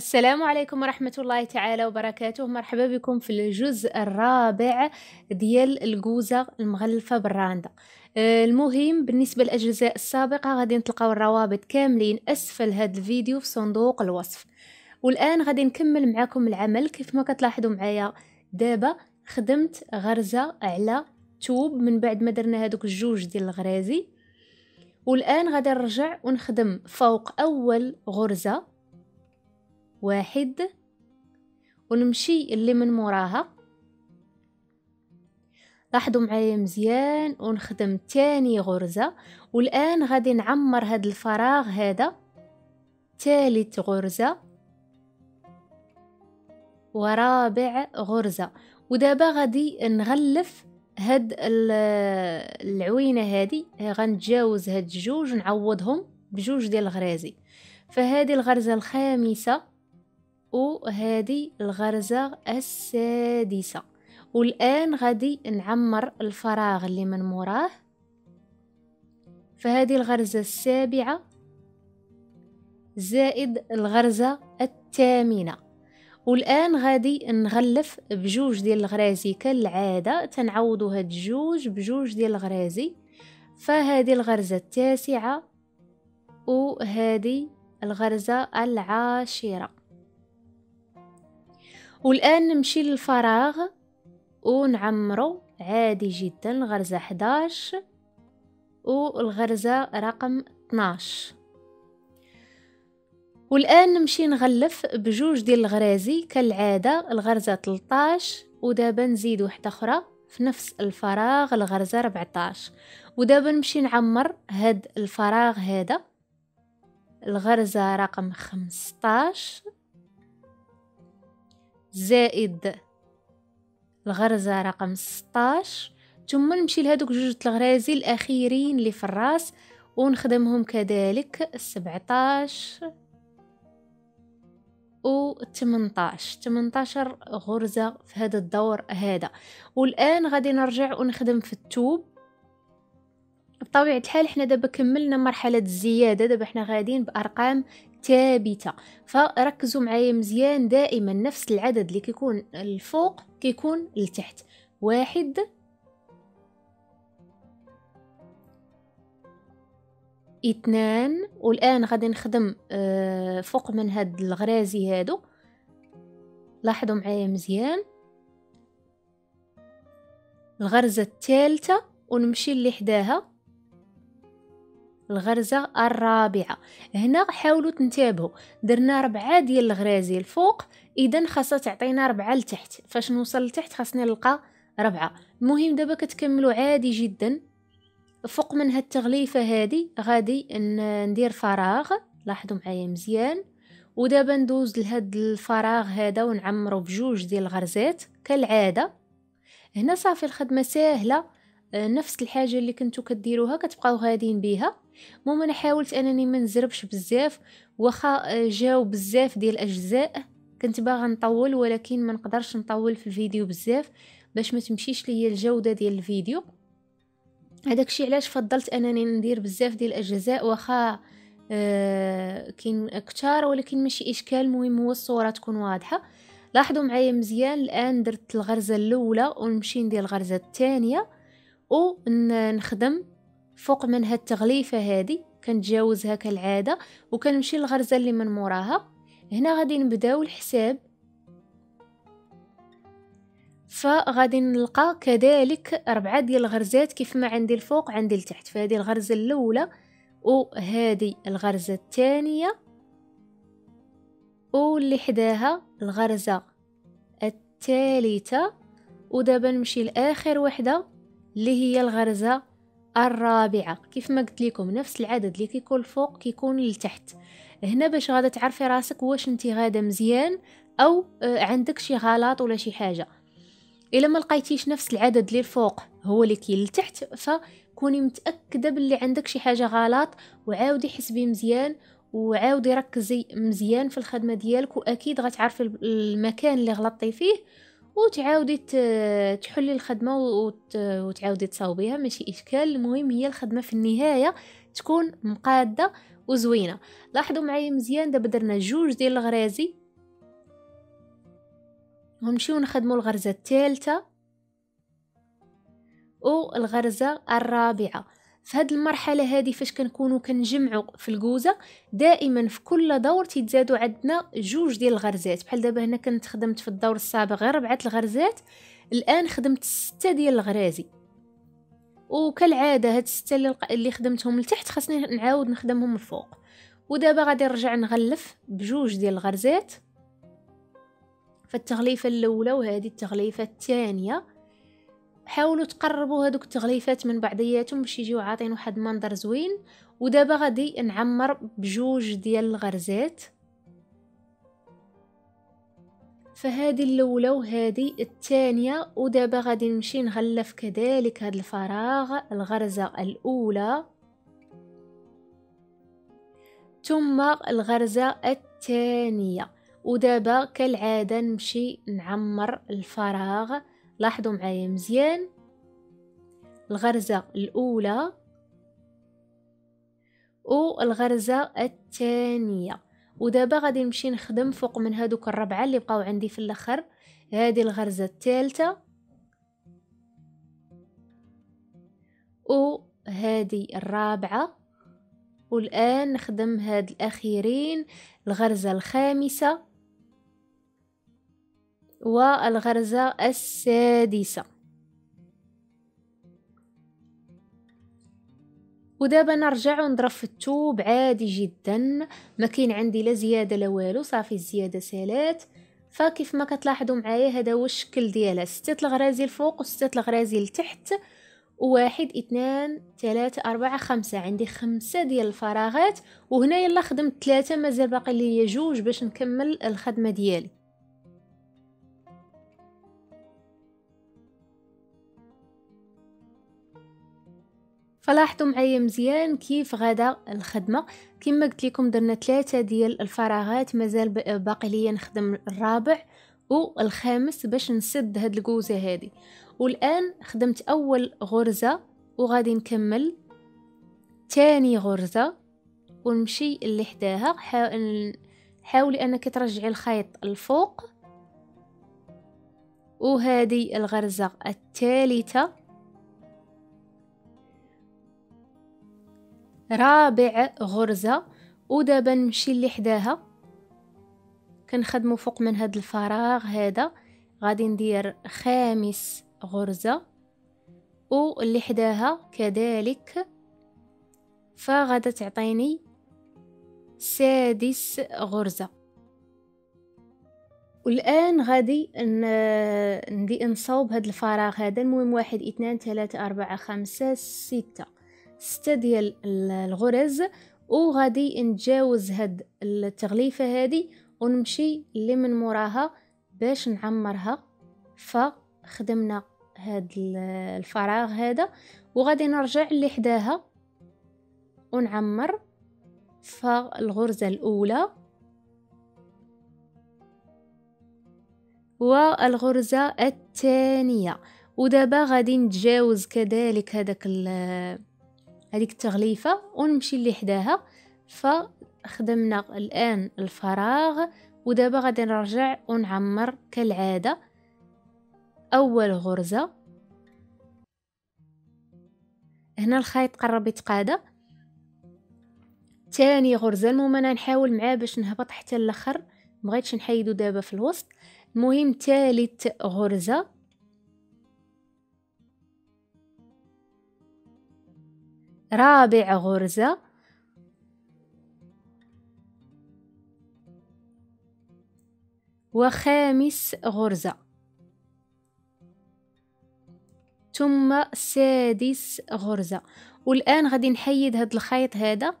السلام عليكم ورحمة الله تعالى وبركاته. مرحبا بكم في الجزء الرابع ديال الجوزة المغلفة بالراندا آه، المهم بالنسبة للأجزاء السابقة غادي نتلقاو الروابط كاملين أسفل هذا الفيديو في صندوق الوصف. والآن غادي نكمل معكم العمل. كيف ما كتلاحظوا معايا دابا خدمت غرزة على توب. من بعد ما درنا هذوك الجوج ديال الغرازي. والآن غادي نرجع ونخدم فوق أول غرزة. واحد ونمشي اللي من موراها. لاحظوا معايا مزيان ونخدم تاني غرزة. والآن غادي نعمر هاد الفراغ هذا. تالت غرزة. ورابع غرزة. ودابا غادي نغلف هاد العوينة هادي. غنتجاوز هاد الجوج نعوضهم بجوج ديال الغرازي. فهذه الغرزة الخامسة. وهذه الغرزة السادسة. والآن غادي نعمر الفراغ اللي من موراه. فهذه الغرزة السابعة. زائد الغرزة الثامنة. والآن غادي نغلف بجوج ديال الغرازي كالعادة. تنعوضو هاد الجوج بجوج ديال الغرازي. فهذه الغرزة التاسعة. وهذه الغرزة العاشرة. والآن نمشي للفراغ. ونعمرو. عادي جدا. الغرزة 11 والغرزة رقم 12 والآن نمشي نغلف بجوج ديال الغرازي. كالعادة الغرزة 13 ودابا نزيد واحدة أخرى في نفس الفراغ. الغرزة 14 ودابا نمشي نعمر هاد الفراغ هذا. الغرزة رقم 15 زائد الغرزة رقم 16 ثم نمشي لهذوك جوج الغرازي الأخيرين اللي في الراس ونخدمهم كذلك 17 و 18 18 غرزة في هذا الدور هذا والآن غادي نرجع ونخدم في التوب. بطبيعة الحال حنا دابا كملنا مرحلة الزيادة. دابا حنا غاديين بأرقام ثابتة. فركزوا معايا مزيان دائما نفس العدد اللي كيكون الفوق كيكون لتحت. واحد. اثنان. والآن غادي نخدم آه، فوق من هاد الغرازي هادو. لاحظوا معايا مزيان. الغرزة الثالثة ونمشي اللي حداها الغرزة الرابعة. هنا حاولوا تنتبهوا درنا ربعة ديال الغرازي الفوق اذا خاصها تعطينا ربعة لتحت. فاش نوصل لتحت خاصني نلقى ربعة. المهم دابا كتكملوا عادي جدا. فوق من هاد التغليفة هادي غادي ندير فراغ. لاحظوا معايا مزيان. ودابا ندوز لهاد الفراغ هذا ونعمرو بجوج ديال الغرزات كالعادة. هنا صافي الخدمة ساهلة. نفس الحاجة اللي كنتو كديروها كتبقاو غاديين بها المهم أنا حاولت أنني ما نزربش بزاف واخا جاو بزاف ديال الأجزاء. كنت باغا نطول ولكن ما نقدرش نطول في الفيديو بزاف باش ما تمشيش ليا الجودة ديال الفيديو. هذاك الشيء علاش فضلت أنني ندير بزاف ديال الأجزاء واخا آه كاين كتار ولكن ماشي إشكال المهم هو الصورة تكون واضحة. لاحظوا معايا مزيان الآن درت الغرزة الأولى ونمشي ندير الغرزة الثانية. ونخدم فوق من هاد التغليفة هادي كنتجاوزها كالعادة وكنمشي للغرزة اللي من موراها. هنا غادي نبداو الحساب. فغادي نلقى كذلك أربعة ديال الغرزات كيف ما عندي الفوق عندي التحت فهذه الغرزة الأولى وهذه الغرزة الثانية واللي حداها الغرزة الثالثة. ودابا نمشي لآخر وحدة. اللي هي الغرزة الرابعة. كيف ما قلت لكم نفس العدد اللي كيكون الفوق كيكون لتحت. هنا باش غادا تعرفي راسك واش انت غادا مزيان أو آه، عندك شي غلط ولا شي حاجة. إلا ما لقيتيش نفس العدد اللي الفوق هو اللي كاين لتحت فكوني متأكدة باللي عندك شي حاجة غلط وعاودي حسبي مزيان وعاودي ركزي مزيان في الخدمة ديالك وأكيد غتعرفي المكان اللي غلطتي فيه وتعاودي تحلي الخدمة وتعاودي تصاوبيها ماشي إشكال. المهم هي الخدمة في النهاية تكون مقادة وزوينة. لاحظوا معايا مزيان دابا درنا جوج ديال الغرازي. ونمشيو نخدموا الغرزة الثالثة والغرزة الرابعة. في هذه المرحلة هذه فاش كنكونوا كنجمعوا في الكوزة دائما في كل دور تيتزادوا عندنا جوج ديال الغرزات. بحال دابا هنا كنت خدمت في الدور السابق غير ربعة الغرزات الآن خدمت ستة ديال الغرازي. وكالعادة هاد اللي, اللي خدمتهم لتحت خاصني نعاود نخدمهم الفوق ودابا غادي نرجع نغلف بجوج ديال الغرزات. فالتغليفة الأولى وهذه التغليفة الثانية. حاولوا تقربوا هذوك التغليفات من بعضياتهم باش يجيو عاطين واحد المنظر زوين. ودابا غادي نعمر بجوج ديال الغرزات. فهذه الأولى وهذه الثانية. ودابا غادي نمشي نغلف كذلك هذا الفراغ الغرزة الأولى. ثم الغرزة الثانية. ودابا كالعادة نمشي نعمر الفراغ. لاحظوا معايا مزيان؟ الغرزة الأولى والغرزة الثانية. ودابا غادي نمشي نخدم فوق من هادوك الربعة اللي بقاو عندي في الأخر. هذه الغرزة الثالثة. وهذه الرابعة. والآن نخدم هاد الأخيرين. الغرزة الخامسة. والغرزة السادسة. ودابا نرجع ونضرب في التوب عادي جدا. ما كاين عندي لا زيادة لا والو صافي الزيادة سالات. فكيف ما كتلاحظوا معايا هذا هو الشكل ديالها. ستة الغرازي الفوق وستة الغرازي لتحت. واحد اثنان ثلاثة أربعة خمسة. عندي خمسة ديال الفراغات. وهنا يلا خدمت ثلاثة مازال باقي ليا جوج باش نكمل الخدمة ديالي. فلاحظوا معايا مزيان كيف غدا الخدمة؟ كما قلت لكم درنا ثلاثة ديال الفراغات مازال باقي ليا نخدم الرابع والخامس باش نسد هاد القوزه هذه والآن خدمت أول غرزة وغادي نكمل تاني غرزة ونمشي اللي حداها حاولي أنك ترجعي الخيط الفوق. وهذه الغرزة الثالثة. رابع غرزة. ودابا نمشي اللي حداها كنخدمو فوق من هاد الفراغ هذا غادي ندير خامس غرزة. واللي حداها كذلك. فغادا تعطيني سادس غرزة. والآن غادي ندي نصوب هاد الفراغ هذا المهم واحد اثنان ثلاثة أربعة خمسة ستة. ستة ديال الغرز وغادي نتجاوز هاد التغليفة هادي ونمشي اللي من موراها باش نعمرها. فخدمنا هاد الفراغ هذا وغادي نرجع اللي حداها ونعمر. فالغرزة الأولى والغرزة الثانية. ودابا غادي نتجاوز كذلك هذاك هذيك التغليفة ونمشي اللي حداها فخدمنا الآن الفراغ ودابا غادي نرجع ونعمر كالعادة. أول غرزة. هنا الخيط قرب يتقادى تاني غرزة. المهم أنا نحاول معاه باش نهبط حتى الأخر. مبغيتش نحيدو دابا في الوسط. المهم تالت غرزة. رابع غرزة. وخامس غرزة. ثم سادس غرزة. والآن غادي نحيد هاد الخيط هذا.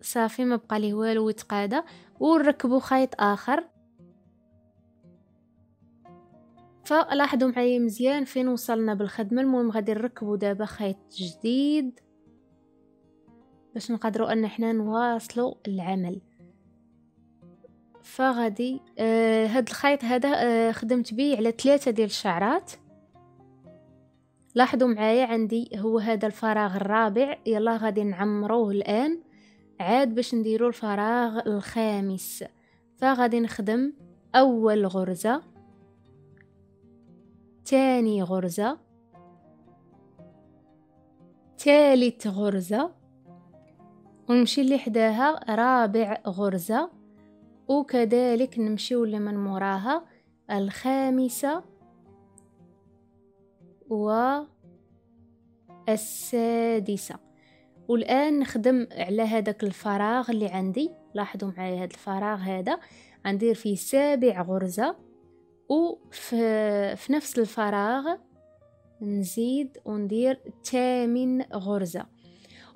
صافي ما بقى ليه والو يتقادى ونركبو خيط آخر. فلاحظوا معايا مزيان فين وصلنا بالخدمة. المهم غادي نركبو دابا خيط جديد. باش نقدروا أن إحنا نواصلوا العمل. فغادي آه هاد الخيط هذا آه خدمت به على ثلاثة ديال الشعرات. لاحظوا معايا عندي هو هذا الفراغ الرابع. يلا غادي نعمروه الآن. عاد باش نديرو الفراغ الخامس. فغادي نخدم أول غرزة. تاني غرزة. تالت غرزة. ونمشي اللي حداها رابع غرزة. وكذلك نمشيو لمن موراها. الخامسة والسادسة والآن نخدم على هذاك الفراغ اللي عندي. لاحظوا معايا هذا الفراغ هذا. غندير فيه سابع غرزة. وفي في نفس الفراغ نزيد وندير تامن غرزة.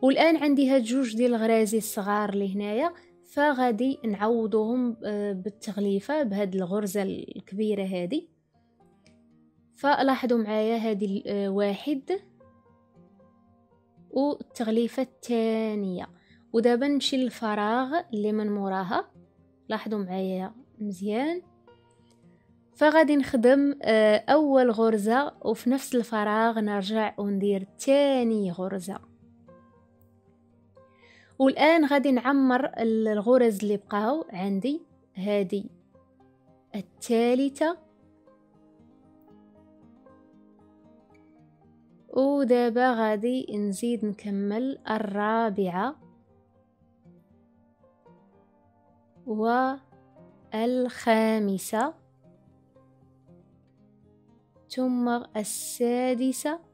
والآن عندي هاد جوج ديال الغرازي الصغار اللي هنايا فغادي نعوضوهم آه، بالتغليفة بهاد الغرزة الكبيرة هادي. فلاحظوا معايا هادي آه، واحد والتغليفة الثانية ودابا نمشي للفراغ اللي من موراها. لاحظوا معايا مزيان. فغادي نخدم آه، أول غرزة وفي نفس الفراغ نرجع وندير تاني غرزة. والآن غادي نعمر الغرز اللي بقاو عندي. هذه الثالثة. ودابا غادي نزيد نكمل الرابعة. والخامسة. ثم السادسة.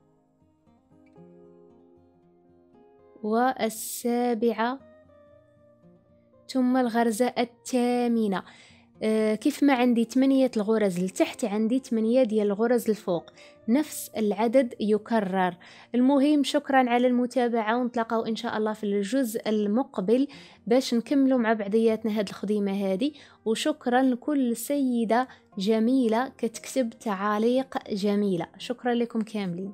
والسابعة. ثم الغرزة الثامنة. آه كيف ما عندي ثمانية الغرز لتحت عندي ثمانية ديال الغرز الفوق. نفس العدد يكرر. المهم شكرا على المتابعة ونتلاقاو إن شاء الله في الجزء المقبل باش نكملوا مع بعضياتنا هاد الخديمة هادي. وشكرا لكل سيدة جميلة كتكتب تعاليق جميلة. شكرا لكم كاملين.